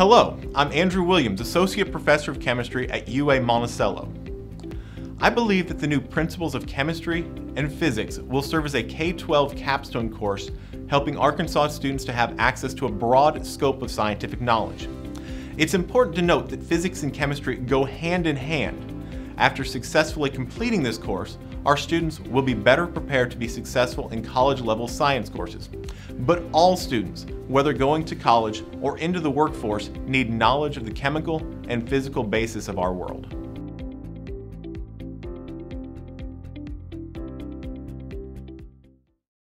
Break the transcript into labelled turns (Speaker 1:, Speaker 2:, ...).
Speaker 1: Hello, I'm Andrew Williams, Associate Professor of Chemistry at UA Monticello. I believe that the new Principles of Chemistry and Physics will serve as a K-12 capstone course helping Arkansas students to have access to a broad scope of scientific knowledge. It's important to note that physics and chemistry go hand in hand. After successfully completing this course, our students will be better prepared to be successful in college-level science courses. But all students, whether going to college or into the workforce, need knowledge of the chemical and physical basis of our world.